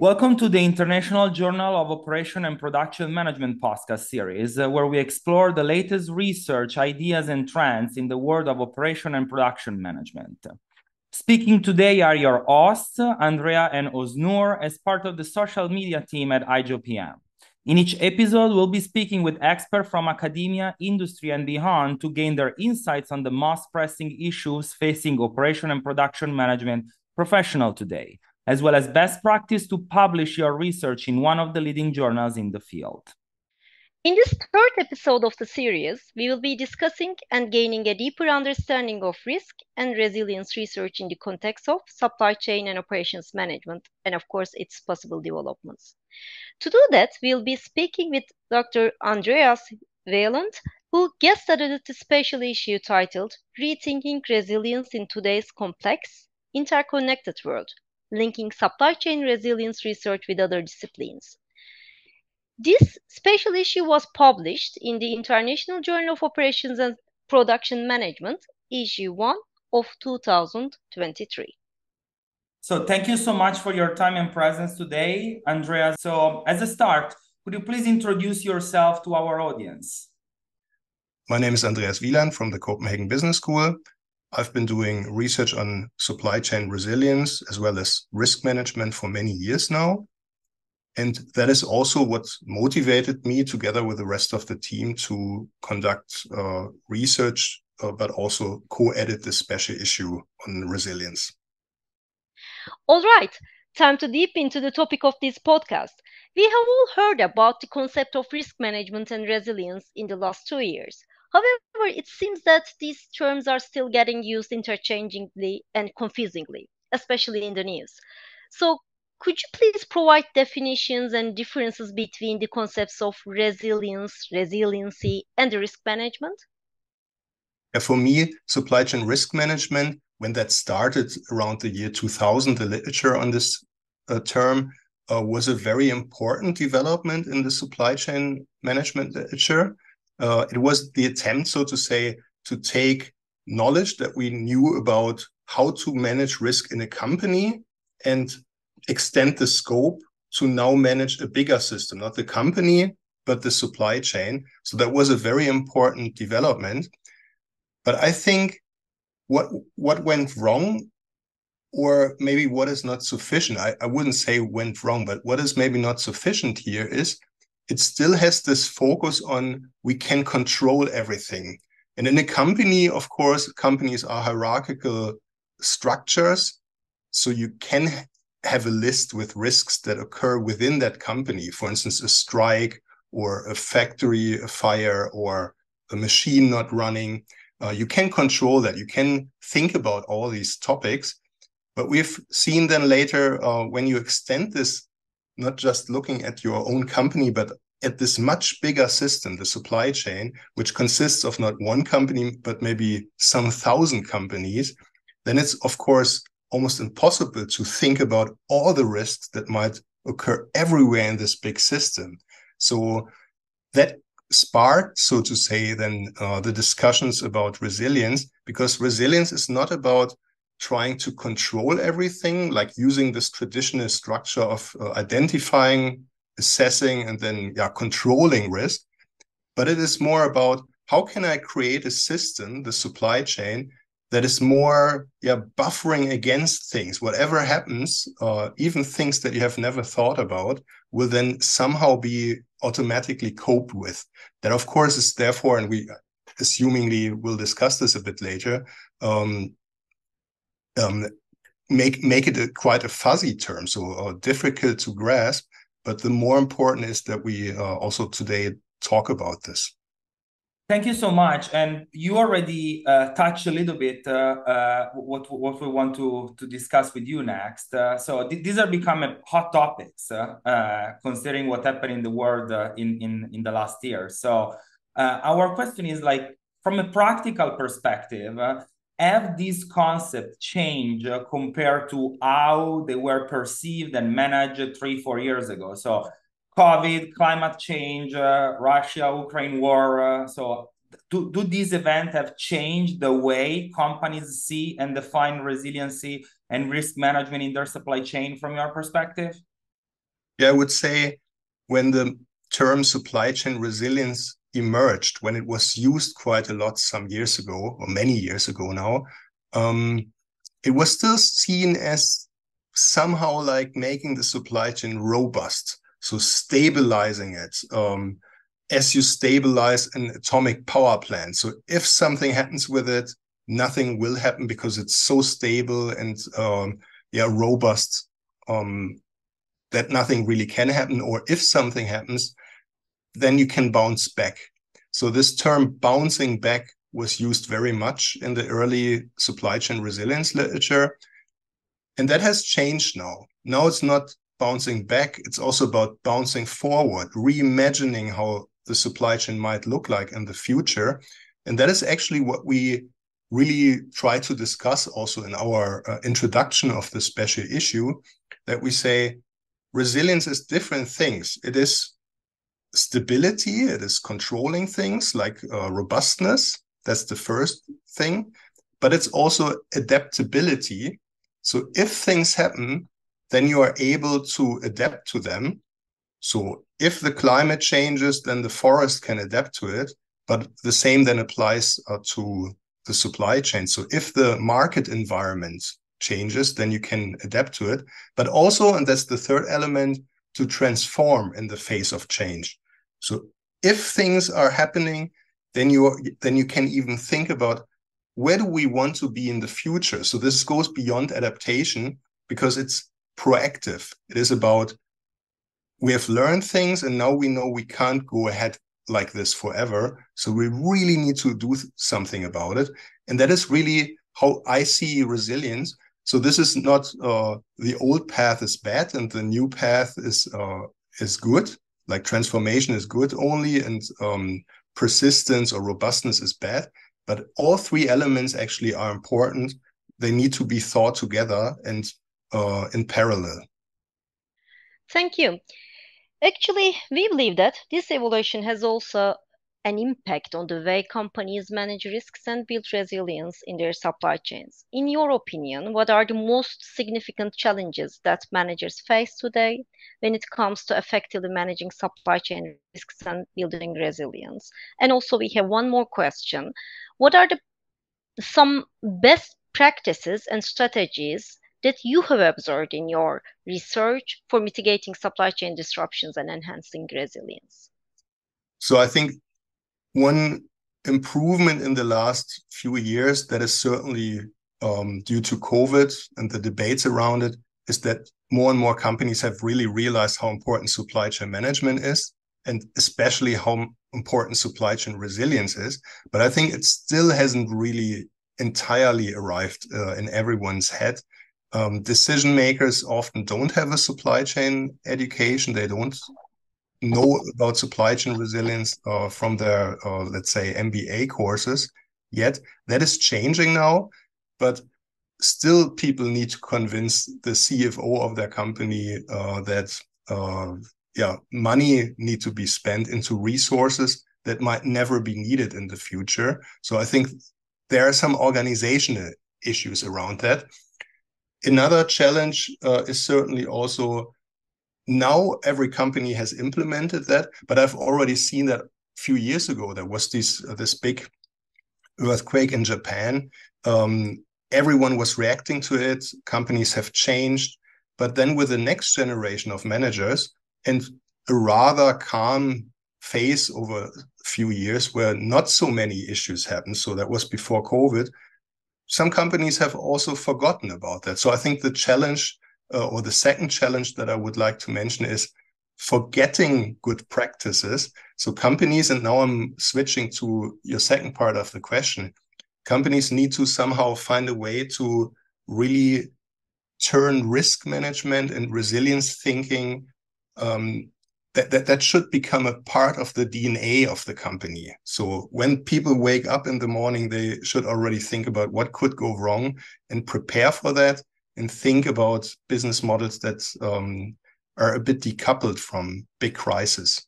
Welcome to the International Journal of Operation and Production Management podcast series, uh, where we explore the latest research, ideas, and trends in the world of operation and production management. Speaking today are your hosts, Andrea and Oznur, as part of the social media team at IJOPM. In each episode, we'll be speaking with experts from academia, industry, and beyond to gain their insights on the most pressing issues facing operation and production management professional today as well as best practice to publish your research in one of the leading journals in the field. In this third episode of the series, we will be discussing and gaining a deeper understanding of risk and resilience research in the context of supply chain and operations management, and of course, its possible developments. To do that, we'll be speaking with Dr. Andreas Wieland, who guest edited the special issue titled Rethinking Resilience in Today's Complex, Interconnected World linking supply chain resilience research with other disciplines. This special issue was published in the International Journal of Operations and Production Management, issue 1 of 2023. So thank you so much for your time and presence today, Andrea. So as a start, could you please introduce yourself to our audience? My name is Andreas Wieland from the Copenhagen Business School. I've been doing research on supply chain resilience as well as risk management for many years now. And that is also what motivated me, together with the rest of the team, to conduct uh, research, uh, but also co edit this special issue on resilience. All right, time to deep into the topic of this podcast. We have all heard about the concept of risk management and resilience in the last two years. However, it seems that these terms are still getting used interchangeably and confusingly, especially in the news. So, could you please provide definitions and differences between the concepts of resilience, resiliency, and risk management? Yeah, for me, supply chain risk management, when that started around the year 2000, the literature on this uh, term uh, was a very important development in the supply chain management literature uh, it was the attempt, so to say, to take knowledge that we knew about how to manage risk in a company and extend the scope to now manage a bigger system, not the company, but the supply chain. So that was a very important development. But I think what what went wrong, or maybe what is not sufficient, I, I wouldn't say went wrong, but what is maybe not sufficient here is it still has this focus on we can control everything. And in a company, of course, companies are hierarchical structures. So you can have a list with risks that occur within that company. For instance, a strike or a factory a fire or a machine not running. Uh, you can control that. You can think about all these topics. But we've seen then later uh, when you extend this not just looking at your own company, but at this much bigger system, the supply chain, which consists of not one company, but maybe some thousand companies, then it's, of course, almost impossible to think about all the risks that might occur everywhere in this big system. So that sparked, so to say, then uh, the discussions about resilience, because resilience is not about trying to control everything, like using this traditional structure of uh, identifying, assessing, and then yeah, controlling risk. But it is more about how can I create a system, the supply chain, that is more yeah, buffering against things. Whatever happens, uh, even things that you have never thought about, will then somehow be automatically coped with. That, of course, is therefore, and we assumingly will discuss this a bit later, um, um, make make it a, quite a fuzzy term, so uh, difficult to grasp. But the more important is that we uh, also today talk about this. Thank you so much. And you already uh, touched a little bit uh, uh, what what we want to to discuss with you next. Uh, so th these are becoming hot topics, uh, uh, considering what happened in the world in in in the last year. So our question is like, from a practical perspective, have this concept changed uh, compared to how they were perceived and managed three, four years ago? So, COVID, climate change, uh, Russia, Ukraine war. Uh, so, do, do these events have changed the way companies see and define resiliency and risk management in their supply chain from your perspective? Yeah, I would say when the term supply chain resilience emerged, when it was used quite a lot some years ago, or many years ago now, um, it was still seen as somehow like making the supply chain robust, so stabilizing it. Um, as you stabilize an atomic power plant. So if something happens with it, nothing will happen because it's so stable and um, yeah robust um, that nothing really can happen. Or if something happens, then you can bounce back. So this term bouncing back was used very much in the early supply chain resilience literature. And that has changed now. Now it's not bouncing back, it's also about bouncing forward, reimagining how the supply chain might look like in the future. And that is actually what we really try to discuss also in our uh, introduction of the special issue that we say resilience is different things. It is stability, it is controlling things like uh, robustness. That's the first thing. But it's also adaptability. So if things happen, then you are able to adapt to them. So if the climate changes, then the forest can adapt to it. But the same then applies uh, to the supply chain. So if the market environment changes, then you can adapt to it. But also, and that's the third element, to transform in the face of change. So if things are happening, then you then you can even think about where do we want to be in the future. So this goes beyond adaptation because it's proactive. It is about we have learned things and now we know we can't go ahead like this forever. So we really need to do something about it. And that is really how I see resilience. So this is not uh, the old path is bad and the new path is uh, is good. Like transformation is good only, and um, persistence or robustness is bad. But all three elements actually are important. They need to be thought together and uh, in parallel. Thank you. Actually, we believe that this evolution has also an impact on the way companies manage risks and build resilience in their supply chains. In your opinion, what are the most significant challenges that managers face today when it comes to effectively managing supply chain risks and building resilience? And also, we have one more question. What are the some best practices and strategies that you have observed in your research for mitigating supply chain disruptions and enhancing resilience? So I think one improvement in the last few years that is certainly um, due to COVID and the debates around it is that more and more companies have really realized how important supply chain management is and especially how important supply chain resilience is. But I think it still hasn't really entirely arrived uh, in everyone's head um, decision makers often don't have a supply chain education. They don't know about supply chain resilience uh, from their, uh, let's say, MBA courses yet. That is changing now, but still people need to convince the CFO of their company uh, that uh, yeah, money need to be spent into resources that might never be needed in the future. So I think there are some organizational issues around that. Another challenge uh, is certainly also now every company has implemented that, but I've already seen that a few years ago there was this uh, this big earthquake in Japan. Um, everyone was reacting to it. Companies have changed, but then with the next generation of managers and a rather calm phase over a few years where not so many issues happened. So that was before COVID some companies have also forgotten about that. So I think the challenge uh, or the second challenge that I would like to mention is forgetting good practices. So companies, and now I'm switching to your second part of the question, companies need to somehow find a way to really turn risk management and resilience thinking um, that, that that should become a part of the DNA of the company. So when people wake up in the morning, they should already think about what could go wrong and prepare for that, and think about business models that um, are a bit decoupled from big crisis.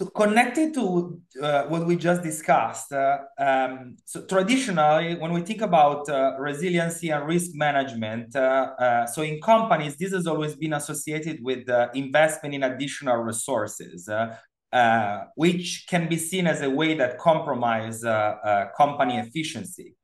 So connected to uh, what we just discussed, uh, um, so traditionally, when we think about uh, resiliency and risk management, uh, uh, so in companies, this has always been associated with uh, investment in additional resources, which can be seen as a way that compromise company efficiency.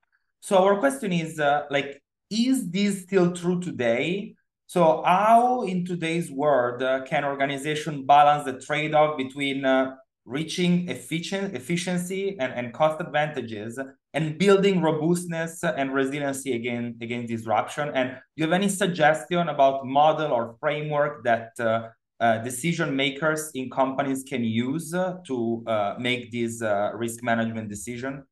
So our question is, like, is this still true today? So how in today's world uh, can organization balance the trade-off between uh, reaching efficient efficiency and, and cost advantages and building robustness and resiliency against, against disruption? And do you have any suggestion about model or framework that uh, uh, decision makers in companies can use uh, to uh, make this risk management decision?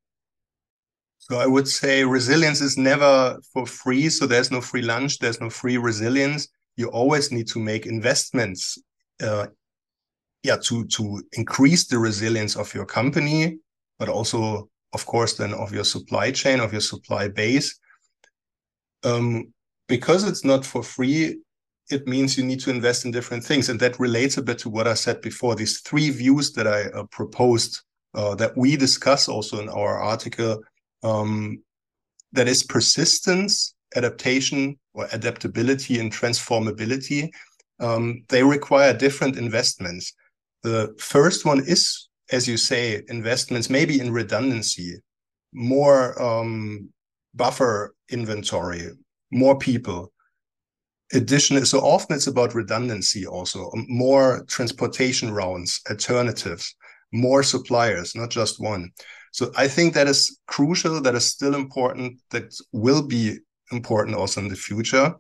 So I would say resilience is never for free. So there's no free lunch, there's no free resilience. You always need to make investments, uh, yeah, to to increase the resilience of your company, but also, of course, then of your supply chain, of your supply base. Um, because it's not for free, it means you need to invest in different things, and that relates a bit to what I said before. These three views that I uh, proposed uh, that we discuss also in our article um, that is persistence, adaptation, or adaptability and transformability. Um, they require different investments. The first one is, as you say, investments maybe in redundancy, more um, buffer inventory, more people. Addition, so often it's about redundancy also, more transportation rounds, alternatives, more suppliers, not just one. So I think that is crucial, that is still important, that will be important also in the future.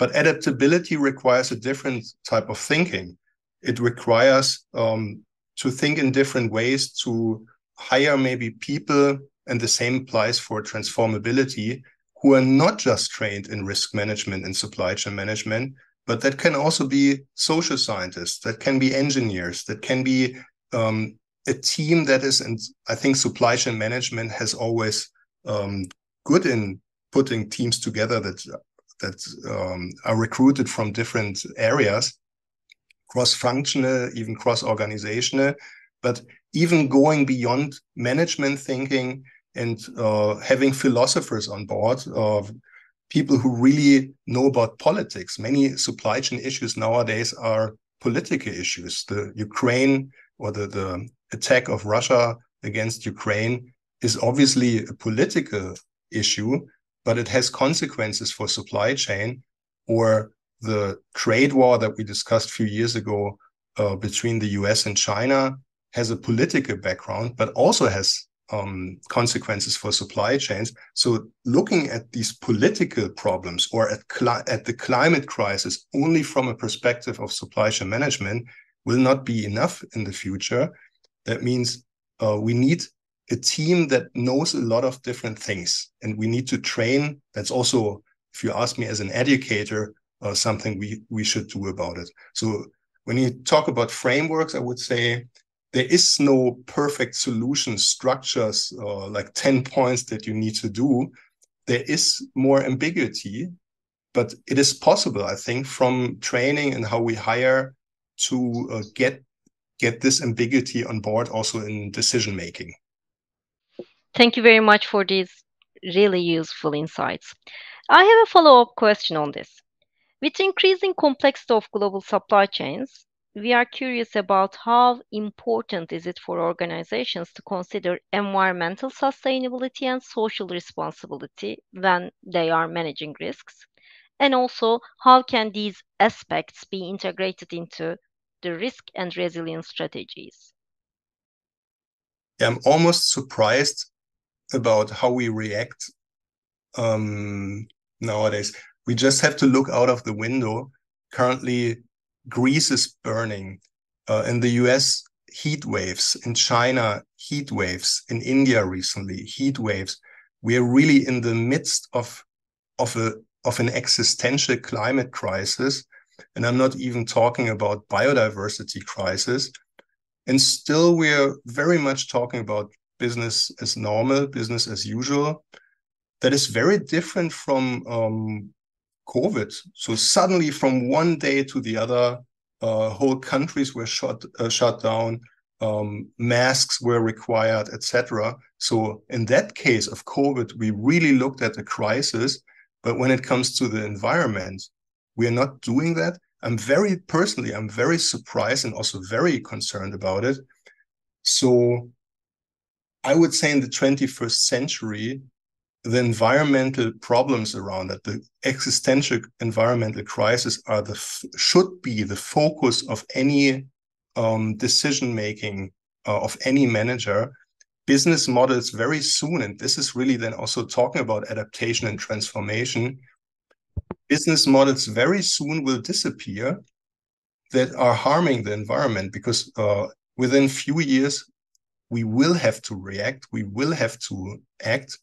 But adaptability requires a different type of thinking. It requires um, to think in different ways to hire maybe people, and the same applies for transformability, who are not just trained in risk management and supply chain management, but that can also be social scientists, that can be engineers, that can be um, a team that is, and I think supply chain management has always um, good in putting teams together that that um, are recruited from different areas, cross-functional, even cross-organizational, but even going beyond management thinking and uh, having philosophers on board of people who really know about politics. Many supply chain issues nowadays are political issues. The Ukraine or the, the attack of Russia against Ukraine is obviously a political issue, but it has consequences for supply chain or the trade war that we discussed a few years ago uh, between the US and China has a political background, but also has um, consequences for supply chains. So looking at these political problems or at, at the climate crisis only from a perspective of supply chain management will not be enough in the future. That means uh, we need a team that knows a lot of different things, and we need to train. That's also, if you ask me as an educator, uh, something we we should do about it. So when you talk about frameworks, I would say there is no perfect solution structures uh, like 10 points that you need to do there is more ambiguity but it is possible i think from training and how we hire to uh, get get this ambiguity on board also in decision making. Thank you very much for these really useful insights. I have a follow-up question on this. With increasing complexity of global supply chains, we are curious about how important is it for organizations to consider environmental sustainability and social responsibility when they are managing risks? And also, how can these aspects be integrated into the risk and resilience strategies? I'm almost surprised about how we react um, nowadays. We just have to look out of the window. Currently, Greece is burning. Uh, in the US, heat waves. In China, heat waves. In India recently, heat waves. We are really in the midst of of a of an existential climate crisis and I'm not even talking about biodiversity crisis. And still, we're very much talking about business as normal, business as usual. That is very different from um, COVID. So suddenly, from one day to the other, uh, whole countries were shut uh, shut down. um, masks were required, etc. So in that case of COVID, we really looked at the crisis. But when it comes to the environment, we are not doing that. I'm very personally, I'm very surprised and also very concerned about it. So I would say in the 21st century, the environmental problems around it, the existential environmental crisis are the should be the focus of any um, decision making uh, of any manager. Business models very soon, and this is really then also talking about adaptation and transformation. Business models very soon will disappear that are harming the environment because uh, within few years we will have to react, we will have to act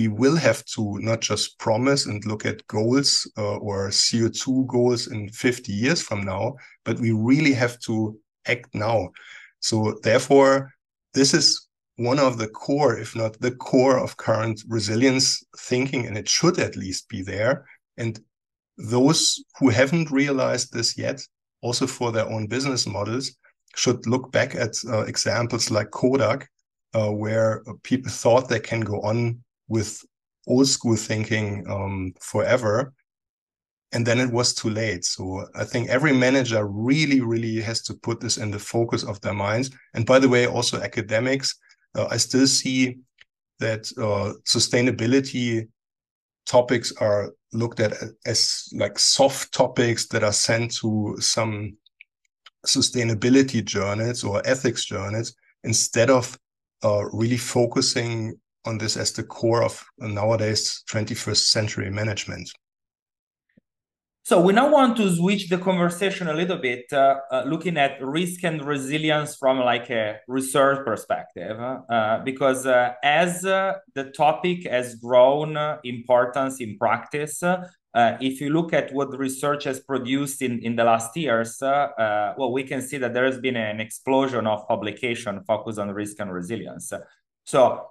we will have to not just promise and look at goals uh, or CO2 goals in 50 years from now, but we really have to act now. So therefore, this is one of the core, if not the core of current resilience thinking, and it should at least be there. And those who haven't realized this yet, also for their own business models, should look back at uh, examples like Kodak, uh, where people thought they can go on with old school thinking um, forever. And then it was too late. So I think every manager really, really has to put this in the focus of their minds. And by the way, also academics, uh, I still see that uh, sustainability topics are looked at as like soft topics that are sent to some sustainability journals or ethics journals instead of uh, really focusing on this as the core of nowadays 21st century management. So we now want to switch the conversation a little bit, uh, uh, looking at risk and resilience from like a research perspective, uh, because uh, as uh, the topic has grown importance in practice, uh, if you look at what research has produced in, in the last years, well, we can see that there has been an explosion of publication focused on risk and resilience. So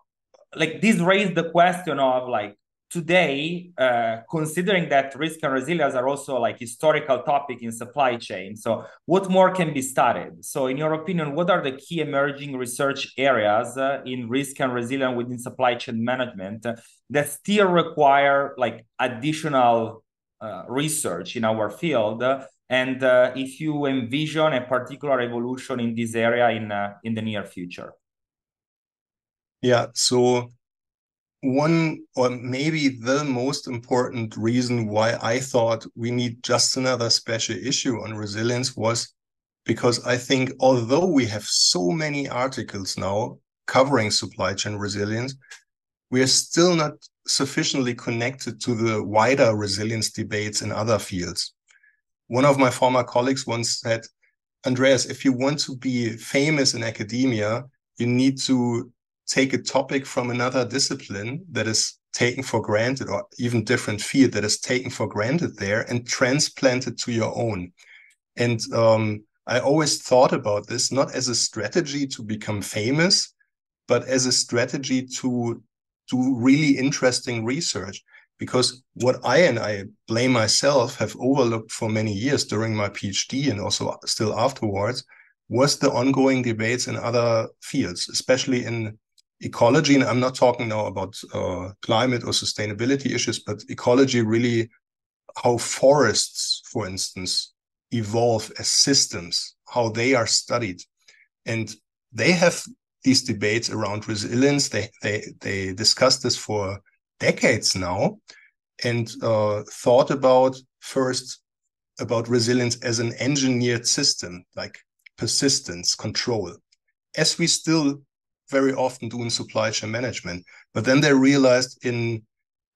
like this raised the question of like today uh, considering that risk and resilience are also like historical topic in supply chain so what more can be studied? So in your opinion what are the key emerging research areas uh, in risk and resilience within supply chain management uh, that still require like additional uh, research in our field? And uh, if you envision a particular evolution in this area in uh, in the near future. Yeah, so one or maybe the most important reason why I thought we need just another special issue on resilience was because I think although we have so many articles now covering supply chain resilience, we are still not sufficiently connected to the wider resilience debates in other fields. One of my former colleagues once said, Andreas, if you want to be famous in academia, you need to take a topic from another discipline that is taken for granted or even different field that is taken for granted there and transplant it to your own. And um, i always thought about this not as a strategy to become famous but as a strategy to do really interesting research. Because what i and i blame myself have overlooked for many years during my phd and also still afterwards was the ongoing debates in other fields especially in ecology, and I'm not talking now about uh, climate or sustainability issues, but ecology really how forests, for instance, evolve as systems, how they are studied. And they have these debates around resilience. They they they discussed this for decades now and uh, thought about first about resilience as an engineered system, like persistence, control. As we still very often do in supply chain management. But then they realized in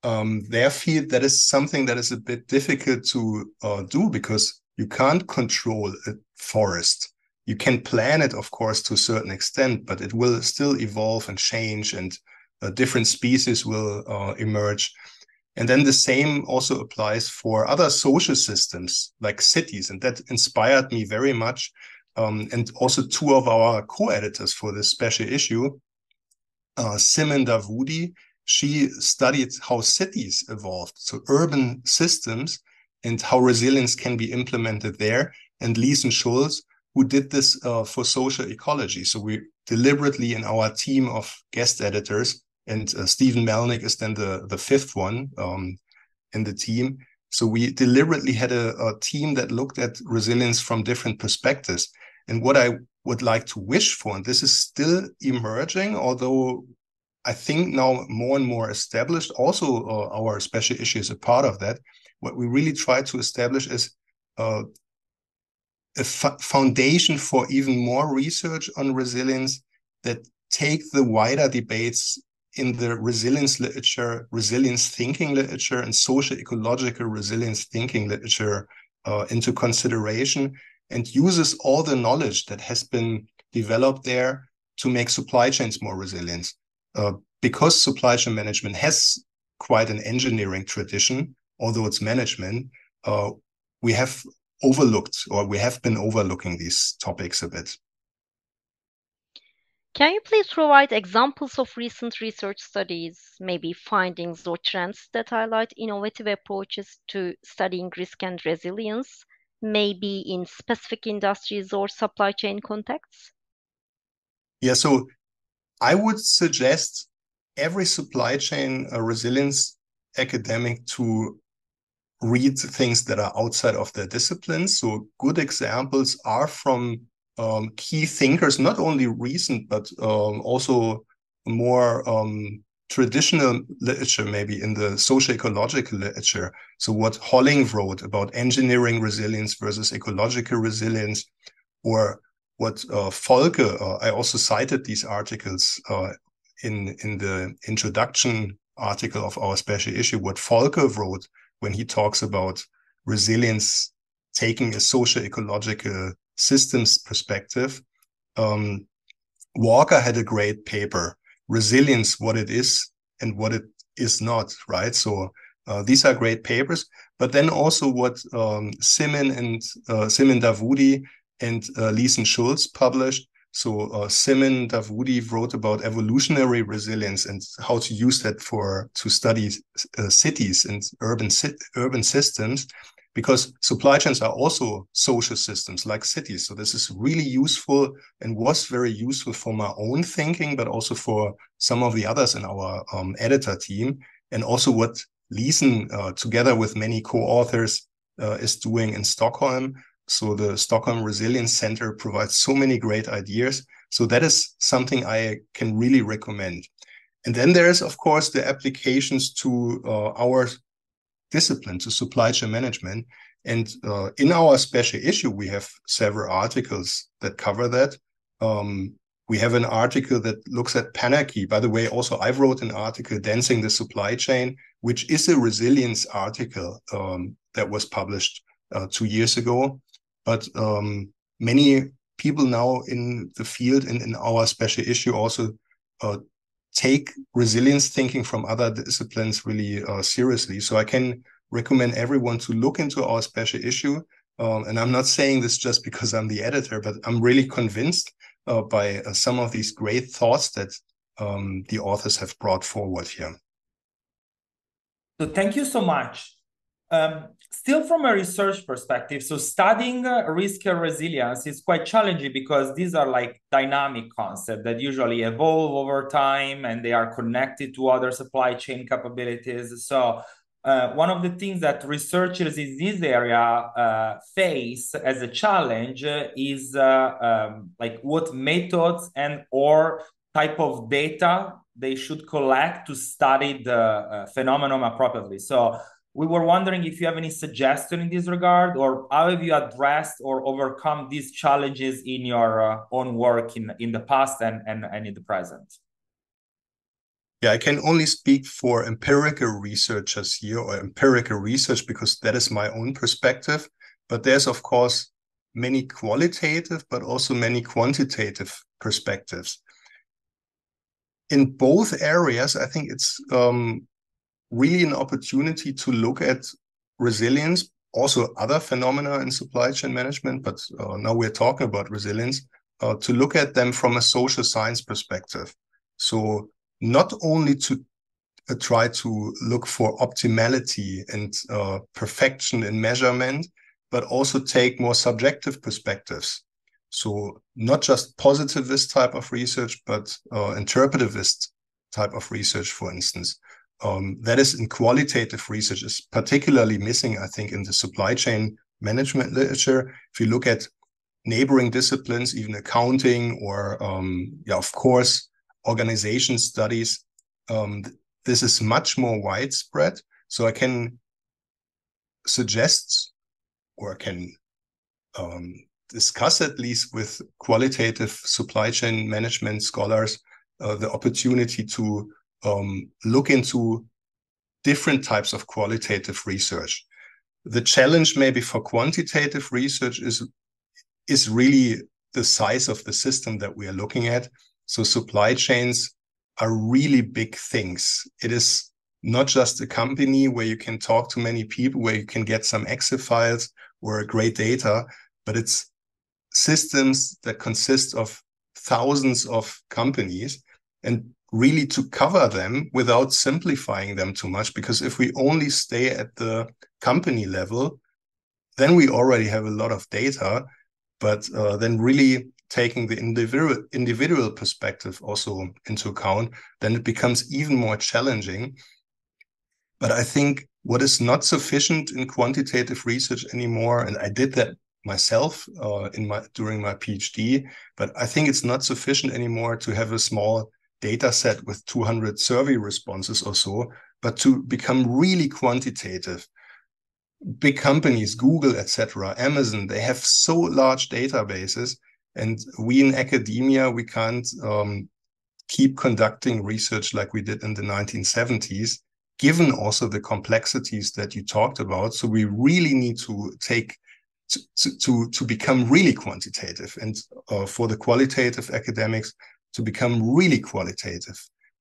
um, their field that is something that is a bit difficult to uh, do because you can't control a forest. You can plan it, of course, to a certain extent, but it will still evolve and change, and uh, different species will uh, emerge. And then the same also applies for other social systems like cities. And that inspired me very much um, and also two of our co-editors for this special issue, uh, Simin Davoudi, she studied how cities evolved, so urban systems and how resilience can be implemented there. And Lisen Schultz, who did this uh, for social ecology. So we deliberately in our team of guest editors, and uh, Steven Melnyk is then the, the fifth one um, in the team. So we deliberately had a, a team that looked at resilience from different perspectives. And what I would like to wish for, and this is still emerging, although I think now more and more established, also uh, our special issue is a part of that. What we really try to establish is uh, a foundation for even more research on resilience that take the wider debates in the resilience literature, resilience thinking literature, and social ecological resilience thinking literature uh, into consideration and uses all the knowledge that has been developed there to make supply chains more resilient. Uh, because supply chain management has quite an engineering tradition, although it's management, uh, we have overlooked or we have been overlooking these topics a bit. Can you please provide examples of recent research studies, maybe findings or trends that highlight innovative approaches to studying risk and resilience, maybe in specific industries or supply chain contexts? Yeah, so I would suggest every supply chain uh, resilience academic to read things that are outside of their disciplines. So good examples are from um, key thinkers, not only recent, but um, also more um, traditional literature, maybe in the social ecological literature. So what Holling wrote about engineering resilience versus ecological resilience, or what uh, Folke, uh, I also cited these articles uh, in, in the introduction article of our special issue, what Folke wrote when he talks about resilience taking a social ecological systems perspective. Um, Walker had a great paper, Resilience, What It Is and What It Is Not, right? So uh, these are great papers. But then also what um, Simin and uh, Simin Davoudi and uh, Lisen Schultz published. So uh, Simin Davoudi wrote about evolutionary resilience and how to use that for to study uh, cities and urban urban systems because supply chains are also social systems like cities. So this is really useful and was very useful for my own thinking, but also for some of the others in our um, editor team, and also what Lisen, uh, together with many co-authors, uh, is doing in Stockholm. So the Stockholm Resilience Center provides so many great ideas. So that is something I can really recommend. And then there is, of course, the applications to uh, our discipline to supply chain management. And uh, in our special issue, we have several articles that cover that. Um, we have an article that looks at Panarchy. By the way, also I've wrote an article, Dancing the Supply Chain, which is a resilience article um, that was published uh, two years ago. But um, many people now in the field and in our special issue also uh, take resilience thinking from other disciplines really uh, seriously. So I can recommend everyone to look into our special issue. Um, and I'm not saying this just because I'm the editor, but I'm really convinced uh, by uh, some of these great thoughts that um, the authors have brought forward here. So thank you so much. Um, still from a research perspective, so studying uh, risk and resilience is quite challenging because these are like dynamic concepts that usually evolve over time and they are connected to other supply chain capabilities. So uh, one of the things that researchers in this area uh, face as a challenge is uh, um, like what methods and or type of data they should collect to study the uh, phenomenon appropriately. So we were wondering if you have any suggestion in this regard or how have you addressed or overcome these challenges in your uh, own work in, in the past and, and, and in the present? Yeah, I can only speak for empirical researchers here or empirical research because that is my own perspective. But there's, of course, many qualitative, but also many quantitative perspectives. In both areas, I think it's um, really an opportunity to look at resilience, also other phenomena in supply chain management, but uh, now we're talking about resilience, uh, to look at them from a social science perspective. So not only to uh, try to look for optimality and uh, perfection in measurement, but also take more subjective perspectives So not just positivist type of research, but uh, interpretivist type of research, for instance. Um, that is in qualitative research is particularly missing, I think, in the supply chain management literature. If you look at neighboring disciplines, even accounting or, um, yeah, of course, organization studies, um, this is much more widespread. So I can suggest or I can um, discuss at least with qualitative supply chain management scholars uh, the opportunity to um, look into different types of qualitative research. The challenge maybe for quantitative research is is really the size of the system that we are looking at. So supply chains are really big things. It is not just a company where you can talk to many people, where you can get some Excel files or great data, but it's systems that consist of thousands of companies and really to cover them without simplifying them too much. Because if we only stay at the company level, then we already have a lot of data. But uh, then really taking the individual individual perspective also into account, then it becomes even more challenging. But I think what is not sufficient in quantitative research anymore, and I did that myself uh, in my during my PhD, but I think it's not sufficient anymore to have a small data set with 200 survey responses or so, but to become really quantitative. Big companies, Google, etc., Amazon, they have so large databases, and we in academia we can't um, keep conducting research like we did in the 1970s given also the complexities that you talked about. So we really need to take to, to, to become really quantitative and uh, for the qualitative academics to become really qualitative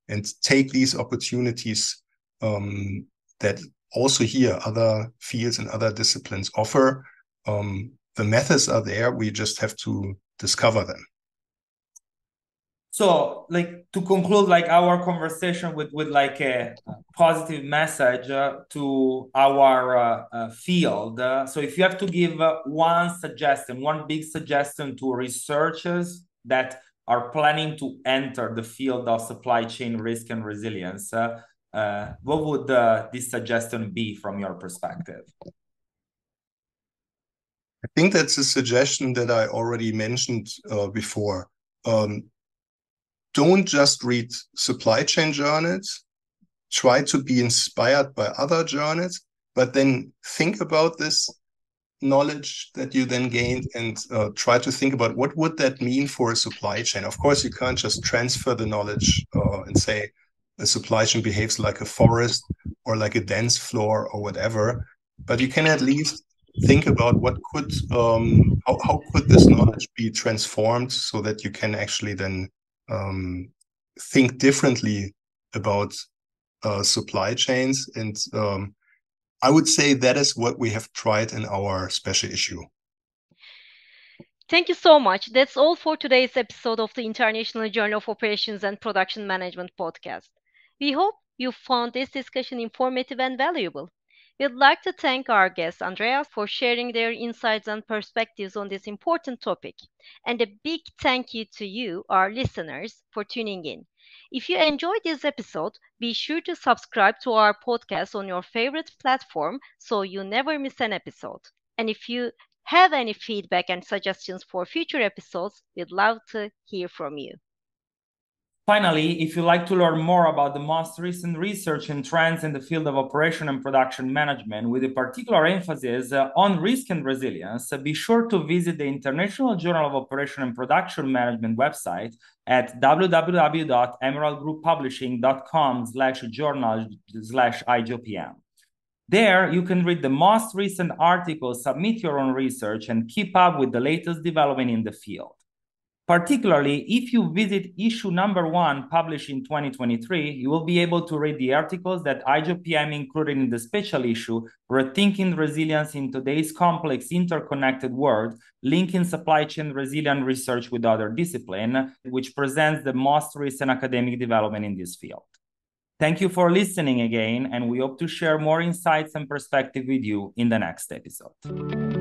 and take these opportunities um, that also here other fields and other disciplines offer. Um, the methods are there. We just have to discover them so like to conclude like our conversation with with like a positive message uh, to our uh, uh, field uh, so if you have to give uh, one suggestion one big suggestion to researchers that are planning to enter the field of supply chain risk and resilience uh, what would this suggestion be from your perspective? I think that's a suggestion that i already mentioned before. Um, don't just read supply chain journals, try to be inspired by other journals, but then think about this knowledge that you then gained and uh, try to think about what would that mean for a supply chain. Of course, you can't just transfer the knowledge uh, and say a supply chain behaves like a forest or like a dance floor or whatever, but you can at least think about what could um, how, how could this knowledge be transformed so that you can actually then um, think differently about uh, supply chains. And um, I would say that is what we have tried in our special issue. Thank you so much. That's all for today's episode of the International Journal of Operations and Production Management podcast. We hope you found this discussion informative and valuable. We'd like to thank our guest Andreas for sharing their insights and perspectives on this important topic. And a big thank you to you, our listeners, for tuning in. If you enjoyed this episode, be sure to subscribe to our podcast on your favorite platform so you never miss an episode. And if you have any feedback and suggestions for future episodes, we'd love to hear from you. Finally, if you'd like to learn more about the most recent research and trends in the field of operation and production management with a particular emphasis uh, on risk and resilience, uh, be sure to visit the International Journal of Operation and Production Management website at www.emeraldgrouppublishing.com slash journal slash IJOPM. There, you can read the most recent articles, submit your own research, and keep up with the latest development in the field. Particularly, if you visit issue number one, published in 2023, you will be able to read the articles that IJOPM included in the special issue, Rethinking Resilience in Today's Complex Interconnected World, Linking Supply Chain Resilient Research with Other Discipline, which presents the most recent academic development in this field. Thank you for listening again, and we hope to share more insights and perspective with you in the next episode.